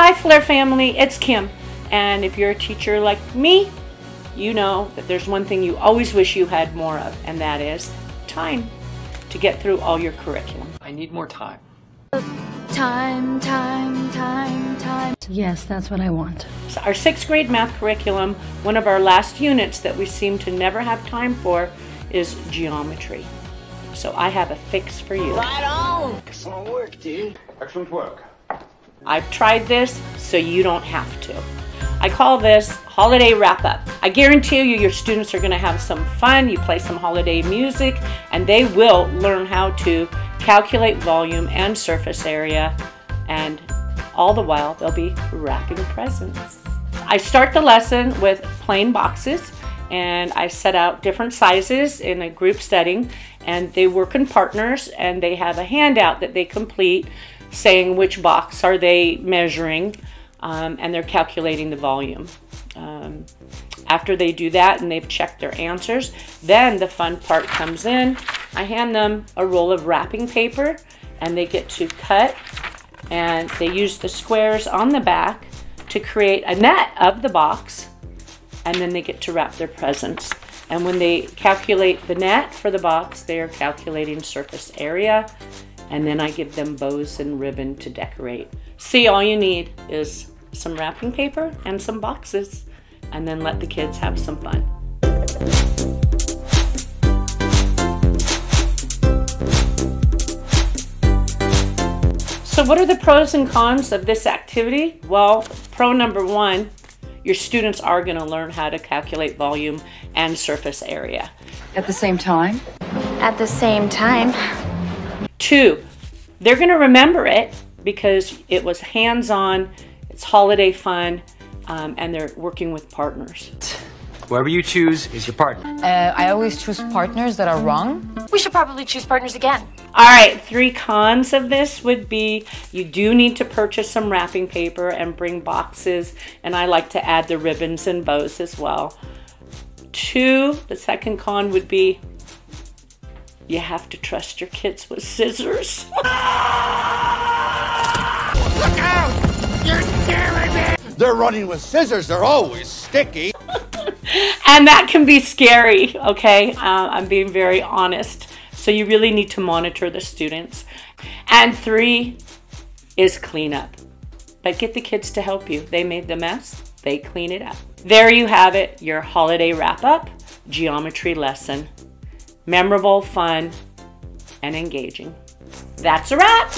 Hi, Flair family, it's Kim. And if you're a teacher like me, you know that there's one thing you always wish you had more of, and that is time to get through all your curriculum. I need more time. Time, time, time, time. Yes, that's what I want. So our sixth grade math curriculum, one of our last units that we seem to never have time for is geometry. So I have a fix for you. Right on! Excellent work, dude. Excellent work. I've tried this so you don't have to. I call this holiday wrap up. I guarantee you your students are going to have some fun. You play some holiday music and they will learn how to calculate volume and surface area and all the while they'll be wrapping presents. I start the lesson with plain boxes and I set out different sizes in a group setting and they work in partners and they have a handout that they complete saying which box are they measuring um, and they're calculating the volume. Um, after they do that and they've checked their answers, then the fun part comes in. I hand them a roll of wrapping paper and they get to cut and they use the squares on the back to create a net of the box and then they get to wrap their presents. And when they calculate the net for the box, they are calculating surface area and then I give them bows and ribbon to decorate. See, all you need is some wrapping paper and some boxes, and then let the kids have some fun. So what are the pros and cons of this activity? Well, pro number one, your students are gonna learn how to calculate volume and surface area. At the same time? At the same time. Two, they're going to remember it because it was hands on, it's holiday fun, um, and they're working with partners. Whoever you choose is your partner. Uh, I always choose partners that are wrong. We should probably choose partners again. All right, three cons of this would be you do need to purchase some wrapping paper and bring boxes, and I like to add the ribbons and bows as well. Two, the second con would be you have to trust your kids with scissors. Look out! You're scared! They're running with scissors. They're always sticky. and that can be scary, okay? Uh, I'm being very honest. So you really need to monitor the students. And three is cleanup. But get the kids to help you. They made the mess, they clean it up. There you have it, your holiday wrap up geometry lesson. Memorable, fun, and engaging. That's a wrap.